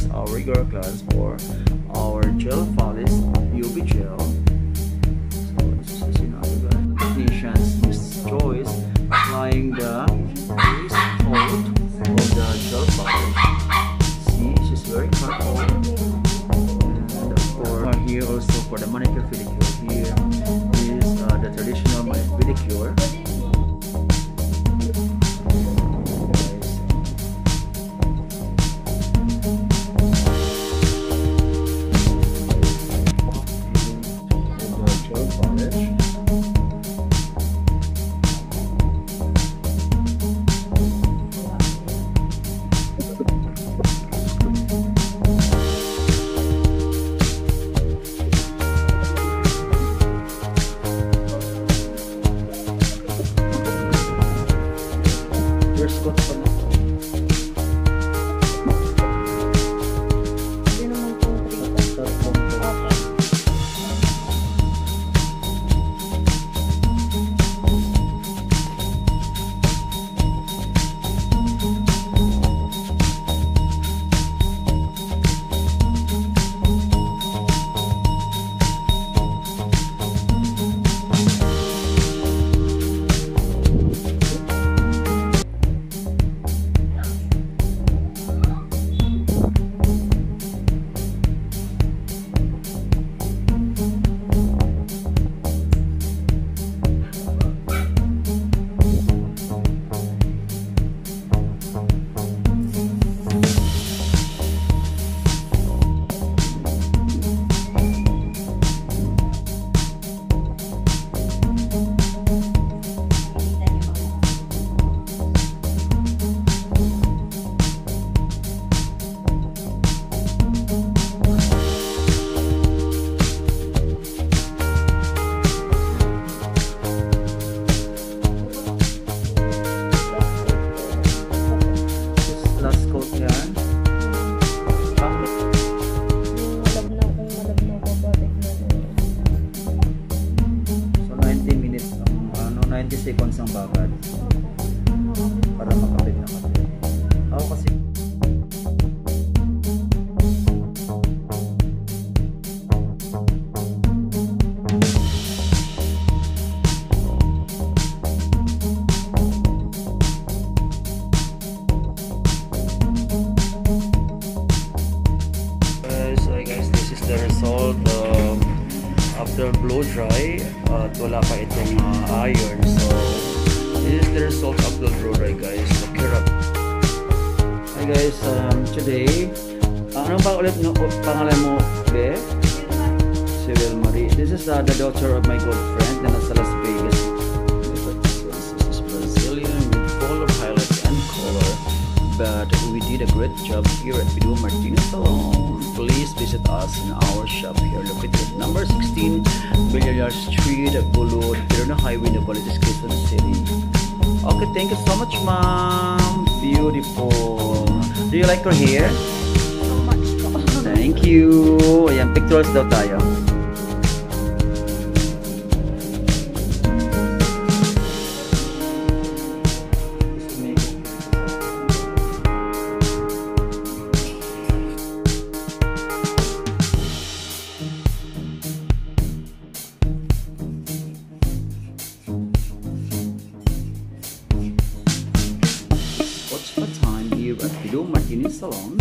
is our regular class for our gel polish UV gel. So this is you know the technicians, Miss Joyce, applying the base coat of the gel polish. See, she's very careful. And course, here also for the manicure pedicure. After blow dry at wala pa itong uh, iron. So, this is the result of the blow dry guys. Here up. Hi guys, um, today, uh, ano ba ulit no, pangalan mo, Be? Si Will Marie. This is uh, the daughter of my good friend na nasa Las Vegas. But we did a great job here at Pido Martinez Salon. Please visit us in our shop here located number 16 Villar Street, Bulod, Pirona Highway, Nogales, Quezon City. Okay, thank you so much, ma'am. Beautiful. Do you like her hair? So much. Thank you. Ayan, pictures daw tayo. Salon?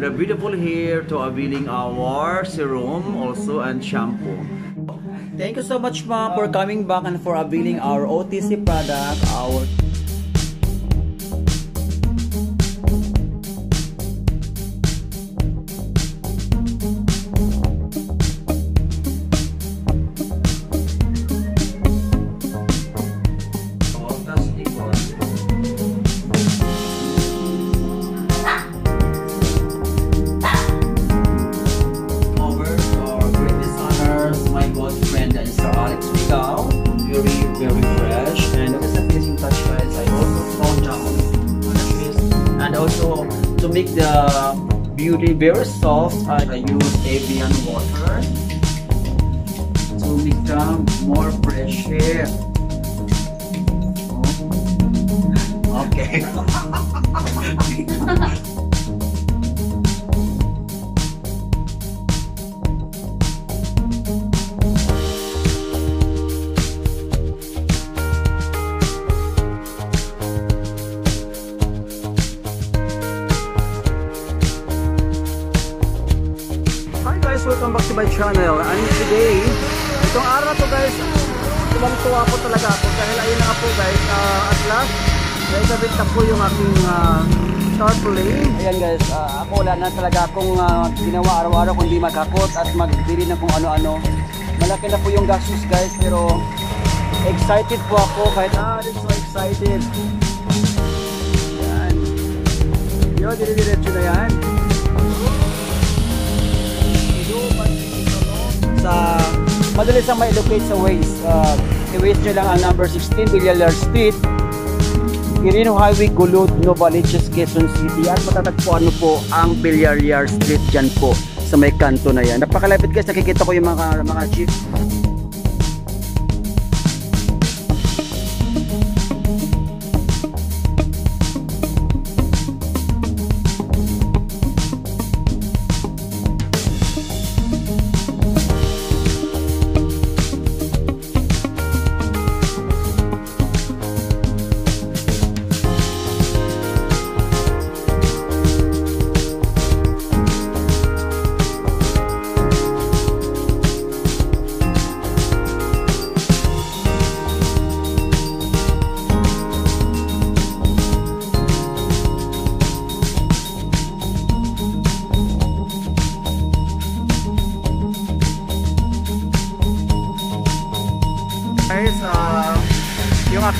The beautiful hair to availing our serum also and shampoo. Thank you so much ma'am for coming back and for availing our OTC product, our very, fresh. And finishing touch, guys, I also toned down. And also, to make the beauty very soft, I use Avian water to become more fresh hair. Oh. Okay. to my channel. And today, itong araw to guys, tuwang-tuwa po talaga ako dahil ayun na po guys, uh, at last, naikabit na po yung aking uh, tarpaulin. Ayan guys, ah, ako wala na talaga akong ah, ginawa araw-araw kundi magkakot at magbili ng kung ano-ano. Malaki na po yung gastos guys, pero excited po ako kahit ah, I'm so excited. Yan. Yun, dire-diretso na yan. Sa madali sa ma-locate sa Waze. Uh, i-Waze nyo lang ang number 16 Villalar Street, Quirino Highway, Gulod, Novaliches, Quezon City at matatagpuan mo po ang Villarreal Street dyan po sa may kanto na yan. Napakalapit guys, nakikita ko yung mga mga jeep.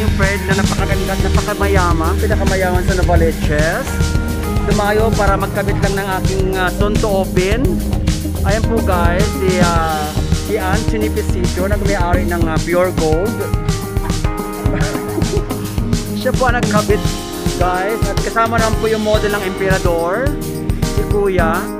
Yung friend na napakaganda, at napakamayaman, pinakamayaman sa Novaliches. Tumayo para magkabit lang ng aking uh, soon to open. Ayan po guys, si, ah, si Anthony Pisicho, na may-ari ng ah, Pure Gold. Siya po ang nagkabit guys, at kasama naman po yung model ng Emperador, si Kuya.